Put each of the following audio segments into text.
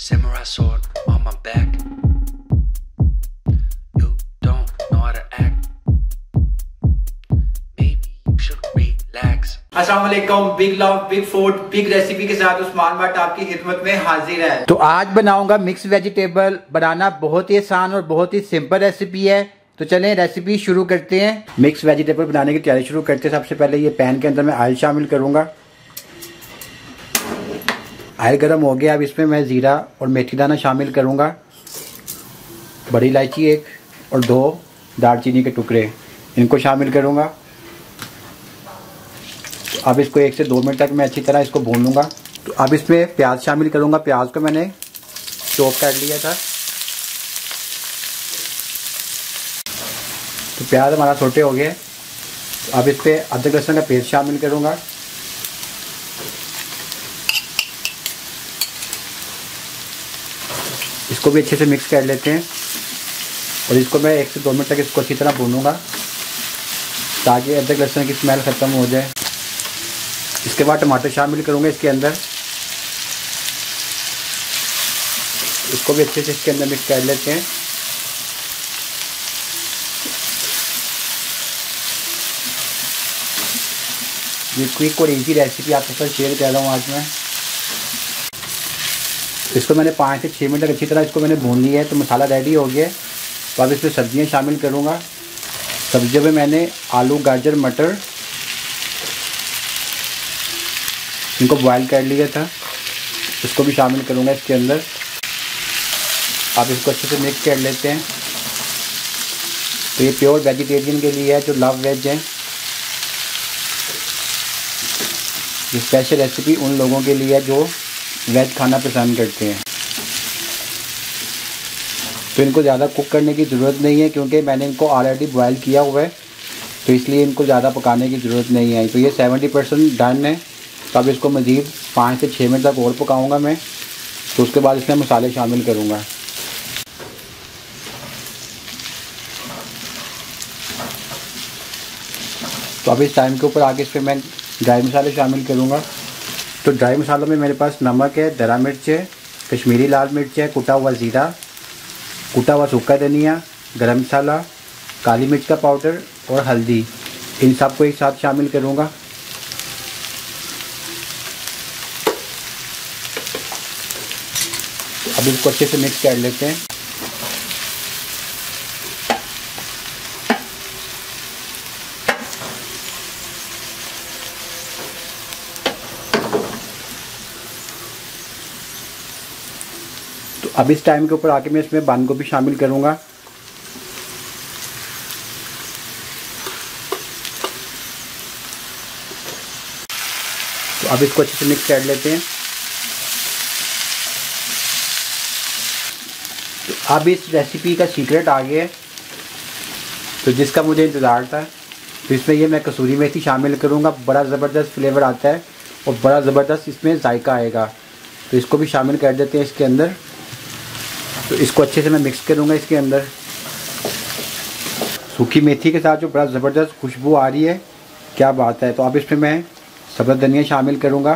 Samurai sword on my back. You don't know how to act. Maybe you should relax. Aslam big love big food big recipe के साथ उस्मान भट्ट आपकी खिदमत में हाजिर है। तो आज बनाऊँगा मिक्स वेजिटेबल बनाना बहुत ही आसान और बहुत ही सिंपल रेसिपी है। तो चलें रेसिपी शुरू करते हैं। मिक्स वेजिटेबल बनाने की तैयारी शुरू करते हैं। सबसे पहले ये पैन के अंदर मैं ऑयल शामिल करूँगा। आयल गर्म हो गया, अब इसमें मैं ज़ीरा और मेथी दाना शामिल करूँगा। बड़ी इलायची एक और दो दालचीनी के टुकड़े, इनको शामिल करूँगा। तो अब इसको एक से दो मिनट तक मैं अच्छी तरह इसको भून लूँगा। तो अब इसमें प्याज शामिल करूँगा। प्याज को मैंने चॉप कर लिया था। तो प्याज हमारा छोटे हो गए। तो अब इस पर अदरक लहसुन का पेस्ट शामिल करूँगा। इसको भी अच्छे से मिक्स कर लेते हैं। और इसको मैं एक से दो मिनट तक इसको अच्छी तरह भूनूँगा, ताकि अदरक लहसुन की स्मेल ख़त्म हो जाए। इसके बाद टमाटर शामिल करूँगा इसके अंदर। इसको भी अच्छे से इसके अंदर मिक्स कर लेते हैं। ये क्विक और इजी रेसिपी आपके साथ शेयर कर रहा हूँ आज मैं। इसको मैंने पाँच से छः मिनट तक अच्छी तरह इसको मैंने भून लिया है तो मसाला रेडी हो गया तो अब इसमें सब्ज़ियाँ शामिल करूँगा। सब्जियों में मैंने आलू, गाजर, मटर, इनको बॉयल कर लिया था। इसको भी शामिल करूँगा इसके अंदर। आप इसको अच्छे से मिक्स कर लेते हैं। तो ये प्योर वेजिटेरियन के लिए है, जो लव वेज है। ये स्पेशल रेसिपी उन लोगों के लिए है, जो वेज खाना पसंद करते हैं। तो इनको ज़्यादा कुक करने की ज़रूरत नहीं है क्योंकि मैंने इनको ऑलरेडी बॉयल किया हुआ है तो इसलिए इनको ज़्यादा पकाने की ज़रूरत नहीं है। तो ये सेवेंटी परसेंट डन है। तो अब इसको मज़ीद पाँच से छः मिनट तक और पकाऊँगा मैं। तो उसके बाद इसमें मसाले शामिल करूँगा। तो अब इस टाइम के ऊपर आके इस पर मैं ड्राई मसाले शामिल करूँगा। तो ड्राई मसालों में मेरे पास नमक है, दरा मिर्च है, कश्मीरी लाल मिर्च है, कुटा हुआ ज़ीरा, कुटा हुआ सूखा धनिया, गरम मसाला, काली मिर्च का पाउडर और हल्दी। इन सबको एक साथ शामिल करूँगा। अब इसको अच्छे से मिक्स कर लेते हैं। अब इस टाइम के ऊपर आके मैं इसमें बंद गोभी शामिल करूँगा। तो अब इसको अच्छे से मिक्स कर लेते हैं। तो अब इस रेसिपी का सीक्रेट आ गया है। तो जिसका मुझे इंतज़ार था तो इसमें ये मैं कसूरी मेथी शामिल करूँगा। बड़ा ज़बरदस्त फ्लेवर आता है और बड़ा ज़बरदस्त इसमें जायका आएगा। तो इसको भी शामिल कर देते हैं इसके अंदर। तो इसको अच्छे से मैं मिक्स करूँगा इसके अंदर। सूखी मेथी के साथ जो बड़ा ज़बरदस्त खुशबू आ रही है, क्या बात है। तो अब इसमें मैं सब्ज़ धनिया शामिल करूँगा।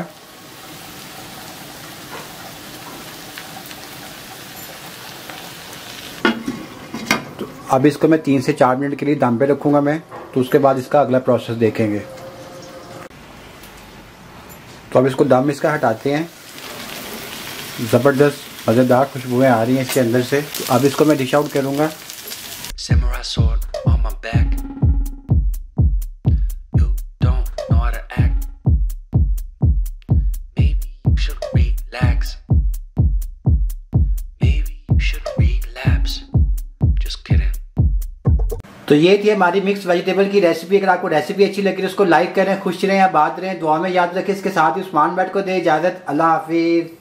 तो अब इसको मैं तीन से चार मिनट के लिए दम पे रखूँगा मैं तो उसके बाद इसका अगला प्रोसेस देखेंगे। तो अब इसको दम इसका हटाते हैं। ज़बरदस्त मज़ेदार खुशबुएँ आ रही हैं इसके अंदर से तो अब इसको मैं डिश आउट करूँगा. तो ये थी हमारी मिक्स वेजिटेबल की रेसिपी अगर आपको रेसिपी अच्छी लगी तो उसको लाइक करें खुश रहें या बात रहें दुआ में याद रखें। इसके साथ ही उस्मान बैठ को दे इजाज़त। अल्लाह हाफिज़।